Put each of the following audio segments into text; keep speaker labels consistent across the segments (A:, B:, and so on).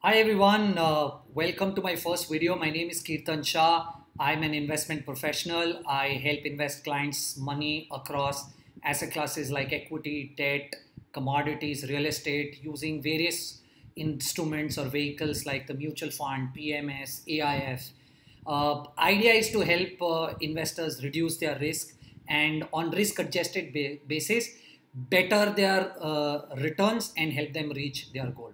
A: Hi everyone, uh, welcome to my first video. My name is Kirtan Shah. I'm an investment professional. I help invest clients' money across asset classes like equity, debt, commodities, real estate using various instruments or vehicles like the mutual fund, PMS, AIF. Uh, idea is to help uh, investors reduce their risk and on risk adjusted ba basis better their uh, returns and help them reach their goal.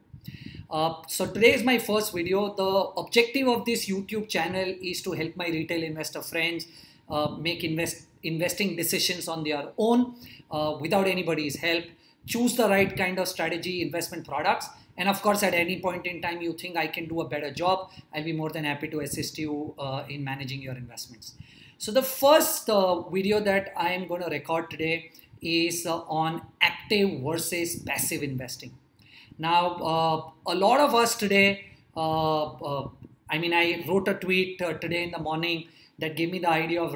A: Uh, so today is my first video. The objective of this YouTube channel is to help my retail investor friends uh, make invest investing decisions on their own uh, without anybody's help. Choose the right kind of strategy, investment products, and of course, at any point in time you think I can do a better job, I'll be more than happy to assist you uh, in managing your investments. So the first uh, video that I am going to record today is uh, on active versus passive investing. Now, uh, a lot of us today, uh, uh, I mean, I wrote a tweet uh, today in the morning that gave me the idea of,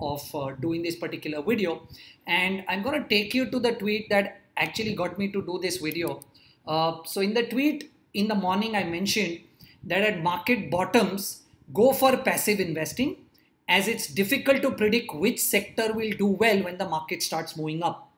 A: of uh, doing this particular video. And I'm going to take you to the tweet that actually got me to do this video. So, in the tweet in the morning, I mentioned that at market bottoms, go for passive investing as it's difficult to predict which sector will do well when the market starts moving up.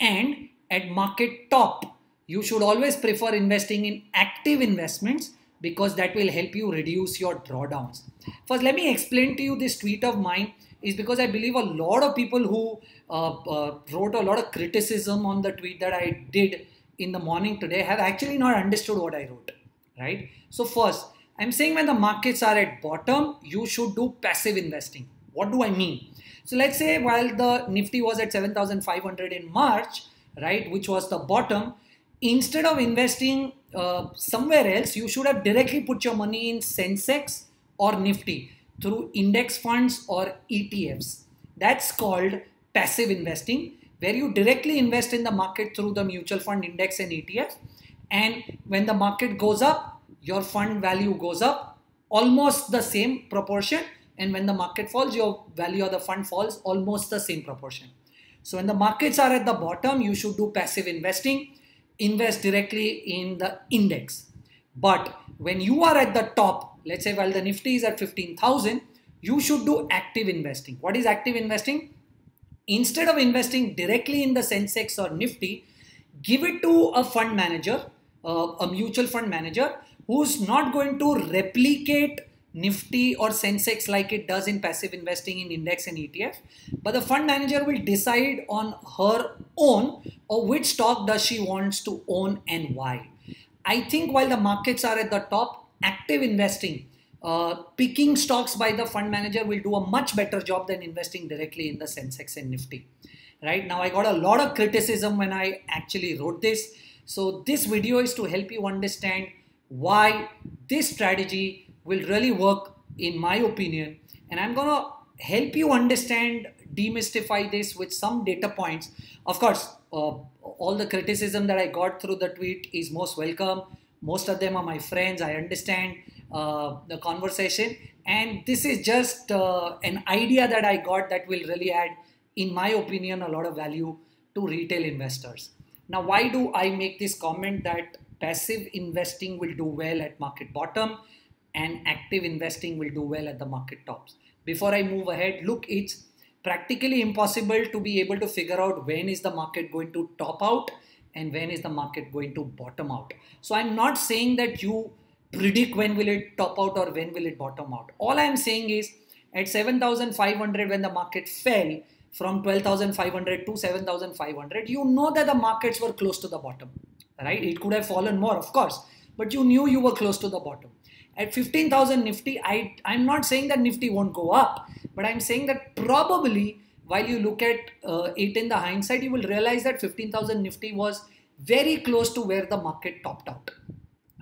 A: And at market top, you should always prefer investing in active investments because that will help you reduce your drawdowns. First, let me explain to you this tweet of mine is because I believe a lot of people who uh, uh, wrote a lot of criticism on the tweet that I did in the morning today have actually not understood what I wrote, right? So first, I'm saying when the markets are at bottom, you should do passive investing. What do I mean? So let's say while the Nifty was at 7,500 in March, right, which was the bottom, instead of investing uh, somewhere else, you should have directly put your money in Sensex or Nifty through index funds or ETFs. That's called passive investing, where you directly invest in the market through the mutual fund index and ETF. And when the market goes up, your fund value goes up almost the same proportion. And when the market falls, your value of the fund falls almost the same proportion. So when the markets are at the bottom, you should do passive investing invest directly in the index. But when you are at the top, let's say while the Nifty is at 15,000, you should do active investing. What is active investing? Instead of investing directly in the Sensex or Nifty, give it to a fund manager, uh, a mutual fund manager who's not going to replicate Nifty or Sensex like it does in passive investing in index and ETF. But the fund manager will decide on her own or which stock does she wants to own and why. I think while the markets are at the top, active investing, uh, picking stocks by the fund manager will do a much better job than investing directly in the Sensex and Nifty. Right now, I got a lot of criticism when I actually wrote this. So, this video is to help you understand why this strategy will really work in my opinion. And i'm going to help you understand demystify this with some data points. Of course uh, all the criticism that i got through the tweet is most welcome. Most of them are my friends i understand uh, the conversation. And this is just uh, an idea that i got that will really add in my opinion a lot of value to retail investors. Now why do i make this comment that passive investing will do well at market bottom and active investing will do well at the market tops. Before I move ahead, look, it's practically impossible to be able to figure out when is the market going to top out and when is the market going to bottom out. So I'm not saying that you predict when will it top out or when will it bottom out. All I'm saying is at 7,500 when the market fell from 12,500 to 7,500, you know that the markets were close to the bottom, right? It could have fallen more, of course, but you knew you were close to the bottom. At 15,000 Nifty, I, I'm not saying that Nifty won't go up, but I'm saying that probably while you look at uh, it in the hindsight, you will realize that 15,000 Nifty was very close to where the market topped out.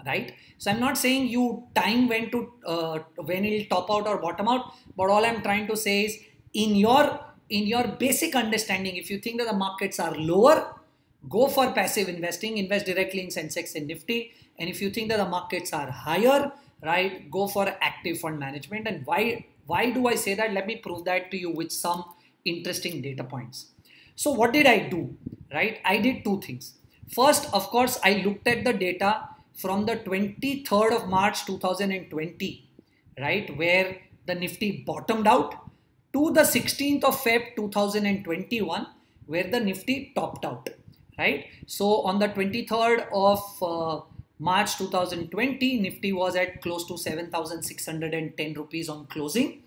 A: Right? So I'm not saying you time when to uh, when it'll top out or bottom out, but all I'm trying to say is in your in your basic understanding, if you think that the markets are lower, go for passive investing, invest directly in Sensex and Nifty. And if you think that the markets are higher, right? Go for active fund management. And why why do i say that? Let me prove that to you with some interesting data points. So what did i do right? I did two things. First of course i looked at the data from the 23rd of March 2020, right, where the Nifty bottomed out, to the 16th of Feb 2021, where the Nifty topped out, right? So on the 23rd of uh, March 2020, Nifty was at close to 7,610 rupees on closing.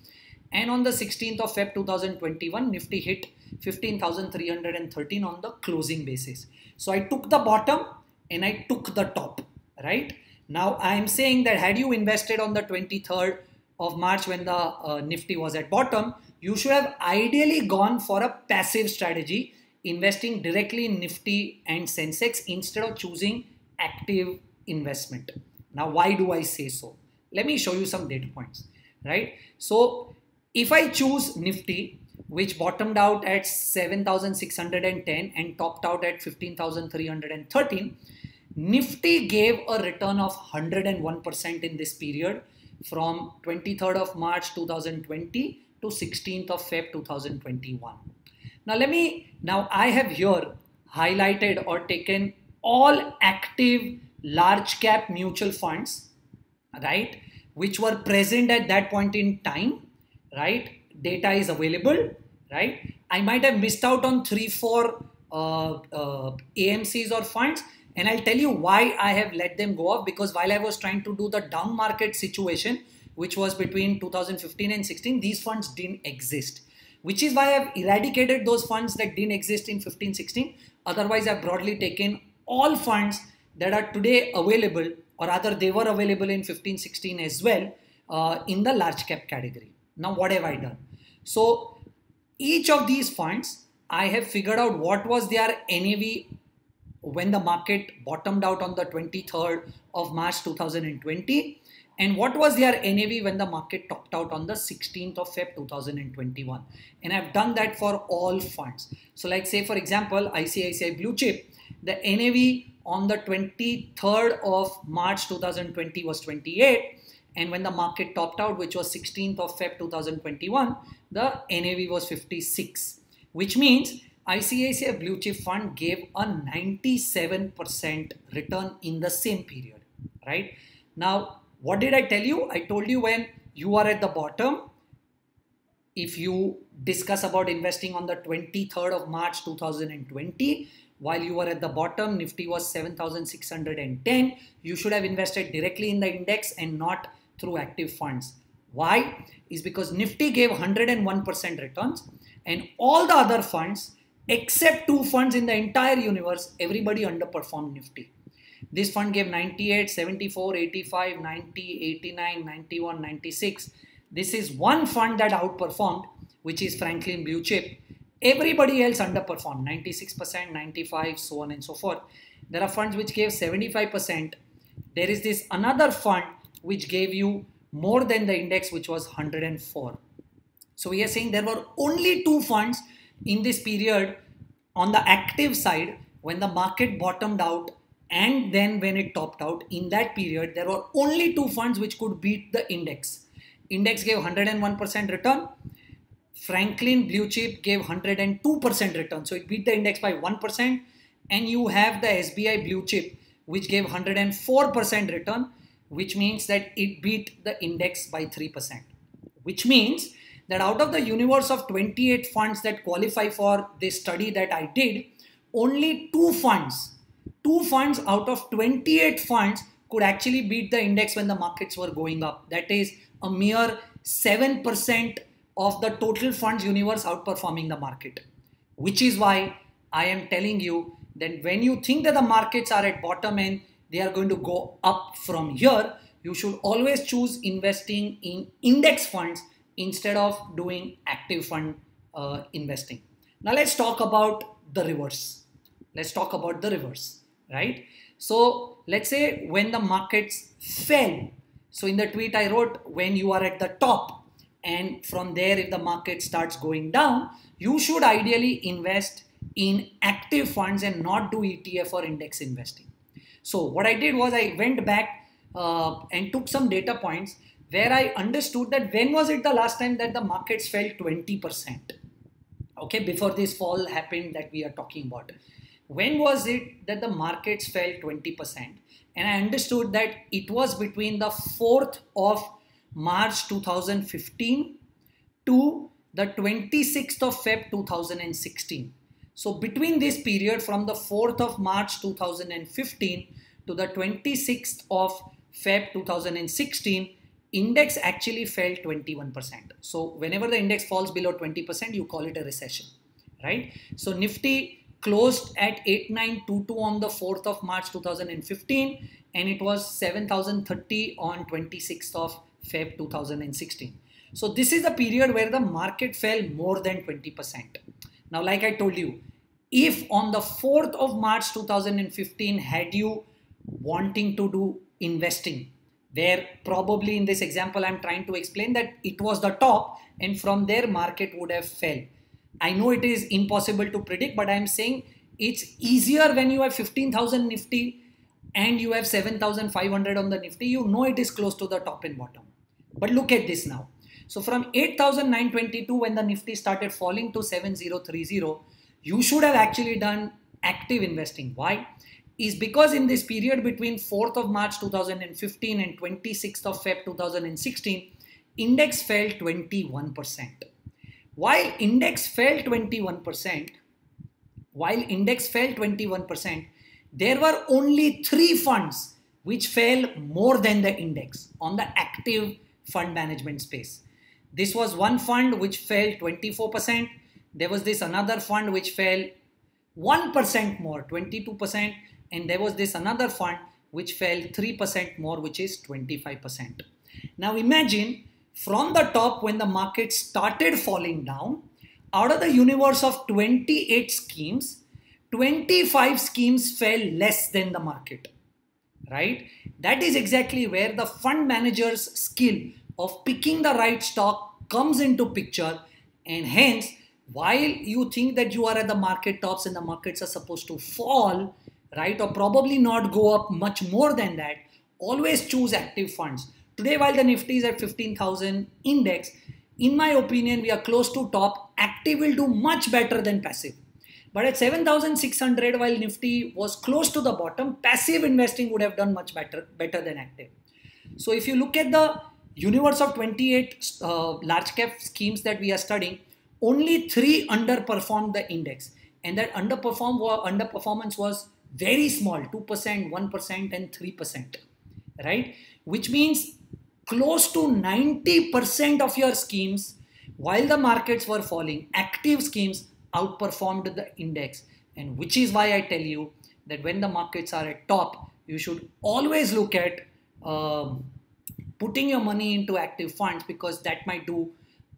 A: And on the 16th of Feb 2021, Nifty hit 15,313 on the closing basis. So I took the bottom and I took the top, right? Now I am saying that had you invested on the 23rd of March when the uh, Nifty was at bottom, you should have ideally gone for a passive strategy, investing directly in Nifty and Sensex instead of choosing active investment. Now, why do I say so? Let me show you some data points, right? So if I choose Nifty, which bottomed out at 7,610 and topped out at 15,313, Nifty gave a return of 101% in this period from 23rd of March 2020 to 16th of Feb 2021. Now let me, now I have here highlighted or taken all active large cap mutual funds, right, which were present at that point in time, right? Data is available, right? I might have missed out on three, four uh, uh, AMCs or funds, and I'll tell you why I have let them go off because while I was trying to do the down market situation, which was between 2015 and 16, these funds didn't exist. Which is why I've eradicated those funds that didn't exist in 15, 16. Otherwise, I've broadly taken all funds that are today available or rather they were available in 15 16 as well uh, in the large cap category. Now what have i done? So each of these funds i have figured out what was their nav when the market bottomed out on the 23rd of march 2020 and what was their NAV when the market topped out on the 16th of Feb 2021 and I've done that for all funds. So like say for example ICICI Blue Chip the NAV on the 23rd of March 2020 was 28 and when the market topped out which was 16th of Feb 2021 the NAV was 56 which means ICICI Blue Chip Fund gave a 97% return in the same period right? Now what did I tell you? I told you when you are at the bottom if you discuss about investing on the 23rd of March 2020 while you were at the bottom nifty was 7610 you should have invested directly in the index and not through active funds. Why? Is because nifty gave 101% returns and all the other funds except two funds in the entire universe everybody underperformed nifty. This fund gave 98 74 85 90 89 91 96 this is one fund that outperformed which is franklin blue chip Everybody else underperformed 96%, 95, so on and so forth. There are funds which gave 75%. There is this another fund which gave you more than the index, which was 104. So we are saying there were only two funds in this period on the active side when the market bottomed out and then when it topped out in that period there were only two funds which could beat the index index gave 101% return Franklin Blue Chip gave 102% return. So it beat the index by 1%. And you have the SBI Blue Chip, which gave 104% return, which means that it beat the index by 3%. Which means that out of the universe of 28 funds that qualify for this study that I did, only two funds, two funds out of 28 funds could actually beat the index when the markets were going up. That is a mere 7% of the total funds universe outperforming the market. Which is why I am telling you that when you think that the markets are at bottom and they are going to go up from here, you should always choose investing in index funds instead of doing active fund uh, investing. Now let's talk about the reverse. Let's talk about the reverse, right? So let's say when the markets fell. So in the tweet I wrote, when you are at the top, and from there if the market starts going down you should ideally invest in active funds and not do ETF or index investing. So what I did was I went back uh, and took some data points where I understood that when was it the last time that the markets fell 20%? Okay, before this fall happened that we are talking about. When was it that the markets fell 20%? and I understood that it was between the 4th of March 2015 to the 26th of Feb 2016. So between this period from the 4th of March 2015 to the 26th of Feb 2016, index actually fell 21%. So whenever the index falls below 20%, you call it a recession, right? So Nifty closed at 8922 on the 4th of March 2015 and it was 7030 on 26th of Feb 2016. So this is the period where the market fell more than 20%. Now, like I told you, if on the 4th of March 2015, had you wanting to do investing, where probably in this example, I'm trying to explain that it was the top and from there market would have fell. I know it is impossible to predict, but I'm saying it's easier when you have 15,000 Nifty and you have 7,500 on the Nifty. You know it is close to the top and bottom. But look at this now. So from 8,922 when the Nifty started falling to 7030, you should have actually done active investing. Why? Is because in this period between 4th of March 2015 and 26th of Feb 2016, index fell 21%. While index fell 21%, while index fell 21%, there were only three funds which fell more than the index on the active fund management space. This was one fund which fell 24%. There was this another fund which fell 1% more, 22%. And there was this another fund which fell 3% more, which is 25%. Now imagine from the top when the market started falling down, out of the universe of 28 schemes, 25 schemes fell less than the market, right? That is exactly where the fund manager's skill of picking the right stock comes into picture. And hence while you think that you are at the market tops and the markets are supposed to fall right or probably not go up much more than that always choose active funds. Today while the nifty is at 15000 index in my opinion we are close to top. Active will do much better than passive but at 7600 while nifty was close to the bottom passive investing would have done much better better than active so if you look at the universe of 28 uh, large cap schemes that we are studying, only three underperformed the index. And that underperform underperformance was very small 2%, 1%, and 3%. Right? Which means close to 90% of your schemes, while the markets were falling, active schemes outperformed the index. And which is why I tell you that when the markets are at top, you should always look at um, putting your money into active funds because that might do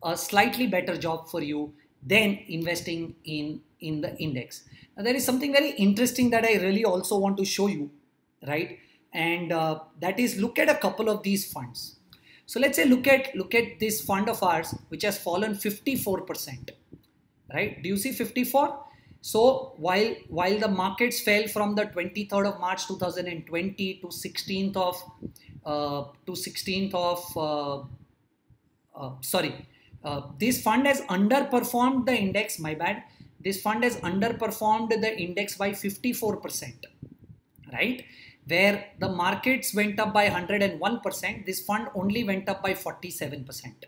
A: a slightly better job for you than investing in in the index. Now, there is something very interesting that i really also want to show you right? And uh, that is look at a couple of these funds. So let's say look at look at this fund of ours which has fallen 54% right do you see 54 so while while the markets fell from the 23rd of march 2020 to 16th of uh, to 16th of, uh, uh, sorry, this fund has underperformed the index, my bad. This fund has underperformed the index by 54%, right? Where the markets went up by 101%, this fund only went up by 47%,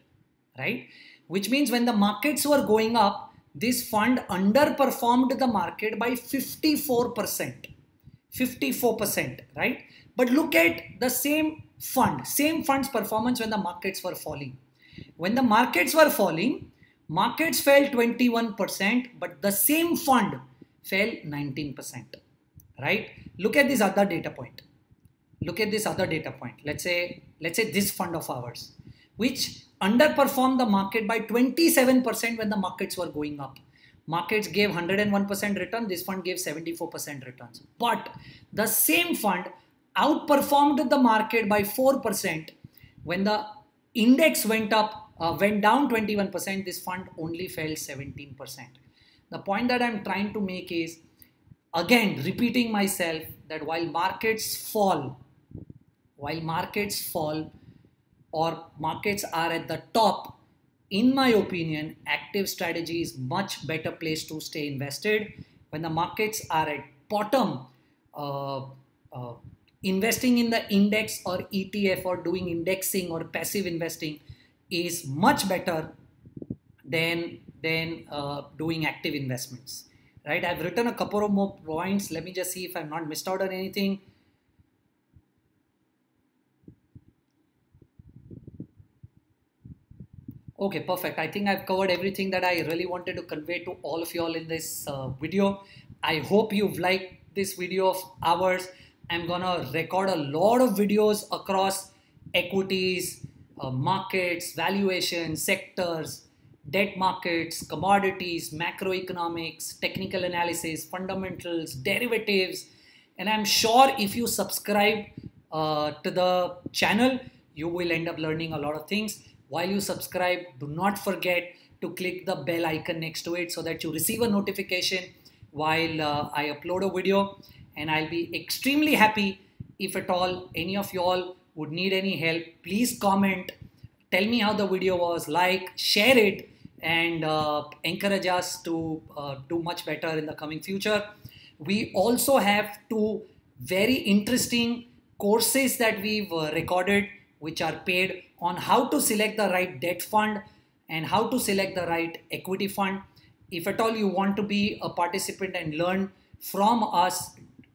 A: right? Which means when the markets were going up, this fund underperformed the market by 54%. 54%, right? But look at the same fund, same fund's performance when the markets were falling. When the markets were falling, markets fell 21%, but the same fund fell 19%, right? Look at this other data point. Look at this other data point. Let's say, let's say this fund of ours, which underperformed the market by 27% when the markets were going up. Markets gave 101% return, this fund gave 74% returns. But the same fund outperformed the market by 4% when the index went up uh, went down 21% this fund only fell 17% the point that i'm trying to make is again repeating myself that while markets fall while markets fall or markets are at the top in my opinion active strategy is much better place to stay invested. When the markets are at bottom uh, uh, investing in the index or ETF or doing indexing or passive investing is much better than than uh, doing active investments. Right? I've written a couple of more points. Let me just see if i've not missed out on anything Okay, perfect. I think I've covered everything that I really wanted to convey to all of you all in this uh, video. I hope you've liked this video of ours. I'm gonna record a lot of videos across equities, uh, markets, valuation, sectors, debt markets, commodities, macroeconomics, technical analysis, fundamentals, derivatives. And I'm sure if you subscribe uh, to the channel, you will end up learning a lot of things. While you subscribe, do not forget to click the bell icon next to it so that you receive a notification while uh, I upload a video. And I'll be extremely happy if at all any of you all would need any help. Please comment, tell me how the video was, like, share it, and uh, encourage us to uh, do much better in the coming future. We also have two very interesting courses that we've uh, recorded which are paid on how to select the right debt fund and how to select the right equity fund. If at all you want to be a participant and learn from us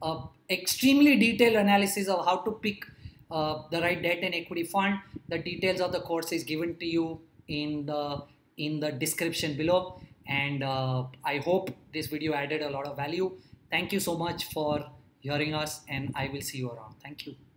A: uh, extremely detailed analysis of how to pick uh, the right debt and equity fund, the details of the course is given to you in the in the description below. And uh, I hope this video added a lot of value. Thank you so much for hearing us, and I will see you around. Thank you.